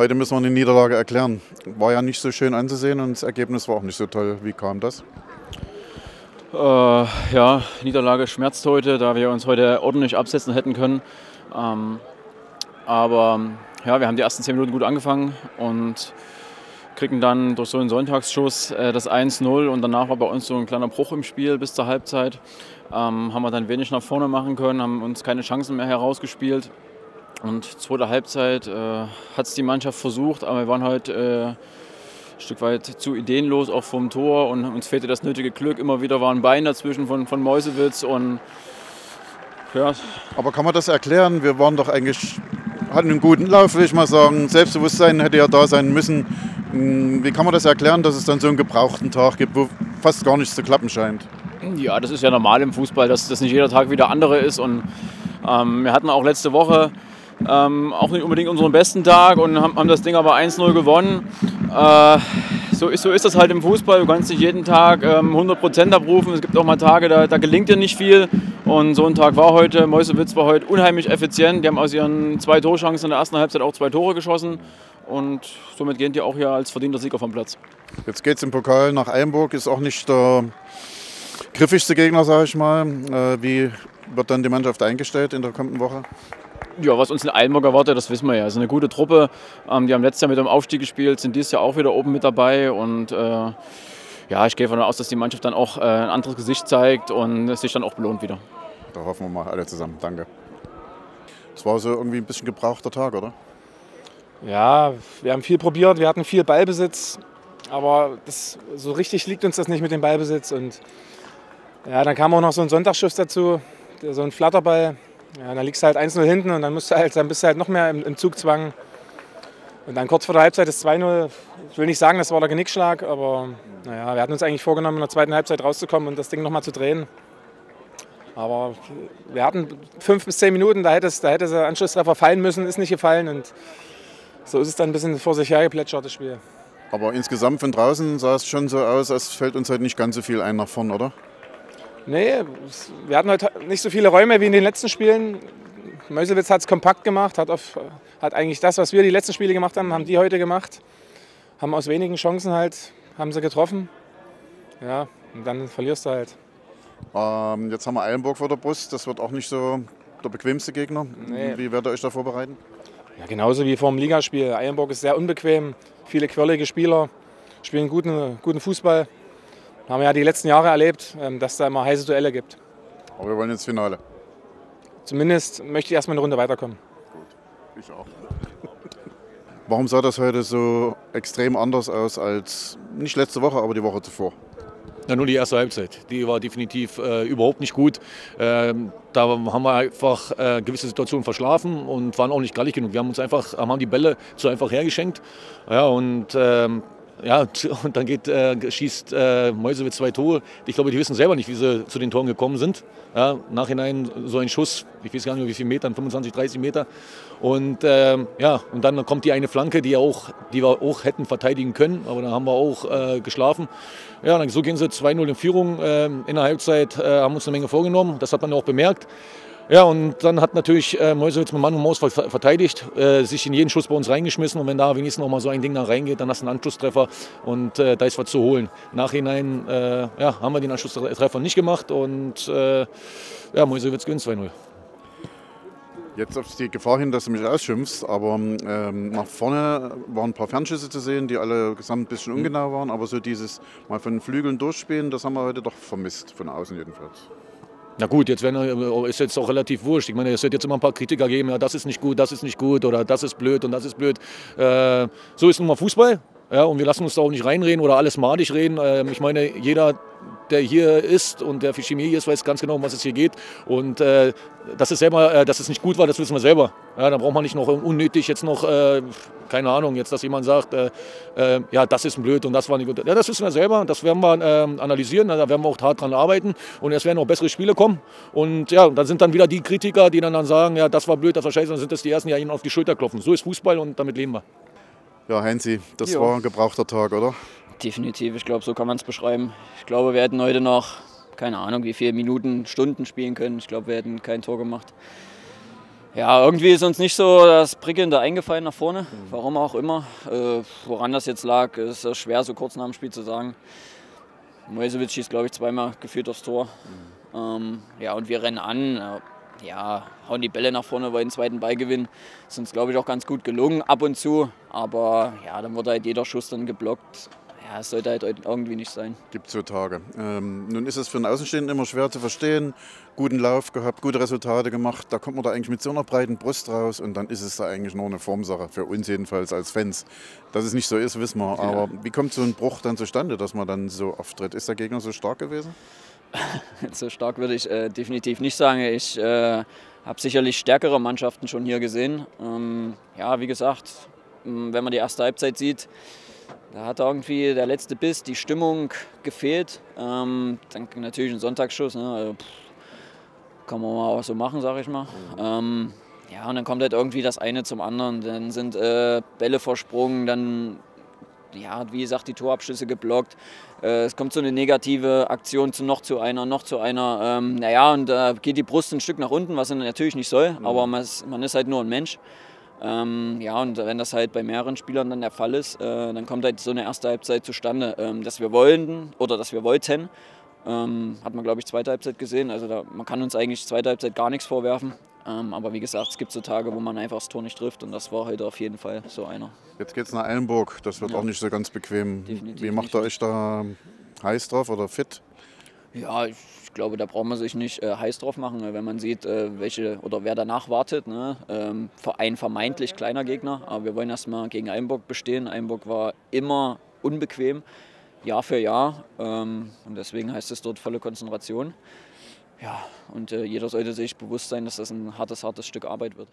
Heute müssen wir eine Niederlage erklären. War ja nicht so schön anzusehen und das Ergebnis war auch nicht so toll. Wie kam das? Äh, ja, Niederlage schmerzt heute, da wir uns heute ordentlich absetzen hätten können. Ähm, aber ja, wir haben die ersten zehn Minuten gut angefangen und kriegen dann durch so einen Sonntagsschuss äh, das 1-0 und danach war bei uns so ein kleiner Bruch im Spiel bis zur Halbzeit. Ähm, haben wir dann wenig nach vorne machen können, haben uns keine Chancen mehr herausgespielt. Und zweite Halbzeit äh, hat es die Mannschaft versucht, aber wir waren halt äh, ein Stück weit zu ideenlos auch vom Tor und uns fehlte das nötige Glück. Immer wieder war ein Bein dazwischen von, von Mäusewitz und ja. Aber kann man das erklären? Wir waren doch eigentlich, hatten einen guten Lauf, will ich mal sagen. Selbstbewusstsein hätte ja da sein müssen. Hm, wie kann man das erklären, dass es dann so einen gebrauchten Tag gibt, wo fast gar nichts zu klappen scheint? Ja, das ist ja normal im Fußball, dass das nicht jeder Tag wieder andere ist. Und ähm, wir hatten auch letzte Woche ähm, auch nicht unbedingt unseren besten Tag und haben, haben das Ding aber 1-0 gewonnen. Äh, so, ist, so ist das halt im Fußball. Du kannst nicht jeden Tag ähm, 100% abrufen. Es gibt auch mal Tage, da, da, gelingt dir nicht viel. Und so ein Tag war heute. Mäusewitz war heute unheimlich effizient. Die haben aus ihren zwei Torchancen in der ersten Halbzeit auch zwei Tore geschossen. Und somit gehen die auch hier als verdienter Sieger vom Platz. Jetzt geht es im Pokal nach Einburg. Ist auch nicht der griffigste Gegner, sage ich mal. Äh, wie wird dann die Mannschaft eingestellt in der kommenden Woche? Ja, was uns in Eilenburg erwartet, das wissen wir ja. Es ist eine gute Truppe. Ähm, die haben letztes Jahr mit dem Aufstieg gespielt, sind dieses Jahr auch wieder oben mit dabei. Und äh, ja, ich gehe davon aus, dass die Mannschaft dann auch äh, ein anderes Gesicht zeigt und es sich dann auch belohnt wieder. Da hoffen wir mal alle zusammen. Danke. Es war so irgendwie ein bisschen gebrauchter Tag, oder? Ja, wir haben viel probiert, wir hatten viel Ballbesitz, aber das, so richtig liegt uns das nicht mit dem Ballbesitz. Und ja, dann kam auch noch so ein Sonntagsschuss dazu, so ein Flatterball. Ja, dann liegst du halt 1-0 hinten und dann, musst du halt, dann bist du halt noch mehr im, im Zugzwang. Und dann kurz vor der Halbzeit ist 2-0. Ich will nicht sagen, das war der Genickschlag, aber naja, wir hatten uns eigentlich vorgenommen, in der zweiten Halbzeit rauszukommen und das Ding nochmal zu drehen. Aber wir hatten fünf bis zehn Minuten, da hätte, es, da hätte der Anschlusstreffer fallen müssen, ist nicht gefallen. Und so ist es dann ein bisschen vor sich hergeplätschert, das Spiel. Aber insgesamt von draußen sah es schon so aus, als fällt uns halt nicht ganz so viel ein nach vorn, oder? Nee, wir hatten heute nicht so viele Räume wie in den letzten Spielen. Meuselwitz hat es kompakt gemacht, hat, auf, hat eigentlich das, was wir die letzten Spiele gemacht haben, haben die heute gemacht. Haben aus wenigen Chancen halt, haben sie getroffen. Ja, und dann verlierst du halt. Ähm, jetzt haben wir Eilenburg vor der Brust, das wird auch nicht so der bequemste Gegner. Nee. Wie werdet ihr euch da vorbereiten? Ja, genauso wie vor dem Ligaspiel. Eilenburg ist sehr unbequem, viele quirlige Spieler, spielen guten, guten Fußball. Haben wir ja die letzten Jahre erlebt, ähm, dass da immer heiße Duelle gibt. Aber wir wollen ins Finale. Zumindest möchte ich erstmal eine Runde weiterkommen. Gut, ich auch. Warum sah das heute so extrem anders aus als nicht letzte Woche, aber die Woche zuvor? Ja, nur die erste Halbzeit. Die war definitiv äh, überhaupt nicht gut. Ähm, da haben wir einfach äh, gewisse Situationen verschlafen und waren auch nicht gallig genug. Wir haben uns einfach, haben die Bälle zu einfach hergeschenkt. Ja, und ähm, ja, und dann geht, äh, schießt äh, Mäusewitz zwei Tore. Ich glaube, die wissen selber nicht, wie sie zu den Toren gekommen sind. Ja, Nachhinein so ein Schuss, ich weiß gar nicht, wie viele Meter, 25, 30 Meter. Und ähm, ja, und dann kommt die eine Flanke, die, auch, die wir auch hätten verteidigen können, aber da haben wir auch äh, geschlafen. Ja, dann, so gehen sie 2-0 in Führung. Ähm, in der Halbzeit äh, haben uns eine Menge vorgenommen, das hat man auch bemerkt. Ja, und dann hat natürlich äh, Mäusewitz mit Mann und Maus verteidigt, äh, sich in jeden Schuss bei uns reingeschmissen. Und wenn da wenigstens noch mal so ein Ding da reingeht, dann hast du einen Anschlusstreffer und äh, da ist was zu holen. Nachhinein äh, ja, haben wir den Anschlusstreffer nicht gemacht und äh, ja, Mäusewitz gewinnt 2-0. Jetzt auf die Gefahr hin, dass du mich ausschimpfst, aber ähm, nach vorne waren ein paar Fernschüsse zu sehen, die alle gesamt ein bisschen mhm. ungenau waren. Aber so dieses mal von den Flügeln durchspielen, das haben wir heute doch vermisst, von außen jedenfalls. Na gut, jetzt werden, ist jetzt auch relativ wurscht. Ich meine, es wird jetzt immer ein paar Kritiker geben, ja, das ist nicht gut, das ist nicht gut oder das ist blöd und das ist blöd. Äh, so ist nun mal Fußball. Ja, und wir lassen uns da auch nicht reinreden oder alles madig reden. Ähm, ich meine, jeder der hier ist und der für Chemie hier ist, weiß ganz genau, um was es hier geht. Und äh, dass, es selber, äh, dass es nicht gut war, das wissen wir selber. Ja, da braucht man nicht noch unnötig jetzt noch, äh, keine Ahnung, jetzt, dass jemand sagt, äh, äh, ja, das ist blöd und das war nicht gut. Ja, das wissen wir selber, das werden wir ähm, analysieren, da werden wir auch hart dran arbeiten und es werden auch bessere Spiele kommen. Und ja, dann sind dann wieder die Kritiker, die dann, dann sagen, ja, das war blöd, das war scheiße, dann sind das die Ersten, die ihnen auf die Schulter klopfen. So ist Fußball und damit leben wir. Ja, Heinzi, das jo. war ein gebrauchter Tag, oder? Definitiv, ich glaube, so kann man es beschreiben. Ich glaube, wir hätten heute noch, keine Ahnung, wie viele Minuten, Stunden spielen können. Ich glaube, wir hätten kein Tor gemacht. Ja, irgendwie ist uns nicht so das Prickelnde eingefallen nach vorne, warum auch immer. Äh, woran das jetzt lag, ist schwer so kurz nach dem Spiel zu sagen. Mojsevic schießt, glaube ich, zweimal geführt aufs Tor. Mhm. Ähm, ja, und wir rennen an ja, hauen die Bälle nach vorne, wollen den zweiten Ball gewinnen. Ist uns, glaube ich, auch ganz gut gelungen ab und zu. Aber ja, dann wurde halt jeder Schuss dann geblockt. Ja, es sollte halt irgendwie nicht sein. Gibt so Tage. Ähm, nun ist es für einen Außenstehenden immer schwer zu verstehen. Guten Lauf gehabt, gute Resultate gemacht. Da kommt man da eigentlich mit so einer breiten Brust raus und dann ist es da eigentlich nur eine Formsache, für uns jedenfalls als Fans. Dass es nicht so ist, wissen wir. Aber ja. wie kommt so ein Bruch dann zustande, dass man dann so auftritt? Ist der Gegner so stark gewesen? so stark würde ich äh, definitiv nicht sagen. Ich äh, habe sicherlich stärkere Mannschaften schon hier gesehen. Ähm, ja, wie gesagt, wenn man die erste Halbzeit sieht, da hat irgendwie der letzte Biss, die Stimmung gefehlt. Ähm, dann natürlich ein Sonntagsschuss. Ne? Also, pff, kann man mal auch so machen, sage ich mal. Ähm, ja, und dann kommt halt irgendwie das eine zum anderen. Dann sind äh, Bälle versprungen, dann ja, wie gesagt, die Torabschüsse geblockt. Äh, es kommt so eine negative Aktion zu noch zu einer, noch zu einer. Ähm, naja, und da äh, geht die Brust ein Stück nach unten, was natürlich nicht soll, mhm. aber man ist, man ist, halt nur ein Mensch. Ähm, ja, und wenn das halt bei mehreren Spielern dann der Fall ist, äh, dann kommt halt so eine erste Halbzeit zustande, ähm, dass wir wollen oder dass wir wollten. Ähm, hat man, glaube ich, zweite Halbzeit gesehen. Also da, man kann uns eigentlich zweite Halbzeit gar nichts vorwerfen. Ähm, aber wie gesagt, es gibt so Tage, wo man einfach das Tor nicht trifft und das war heute auf jeden Fall so einer. Jetzt geht es nach Eilenburg, das wird ja. auch nicht so ganz bequem. Definitiv wie macht ihr euch da heiß drauf oder fit? Ja, ich glaube, da braucht man sich nicht äh, heiß drauf machen, wenn man sieht, äh, welche oder wer danach wartet. Ne? Ähm, ein vermeintlich kleiner Gegner, aber wir wollen erstmal gegen Einburg bestehen. Einburg war immer unbequem, Jahr für Jahr. Ähm, und deswegen heißt es dort volle Konzentration. Ja, und äh, jeder sollte sich bewusst sein, dass das ein hartes, hartes Stück Arbeit wird.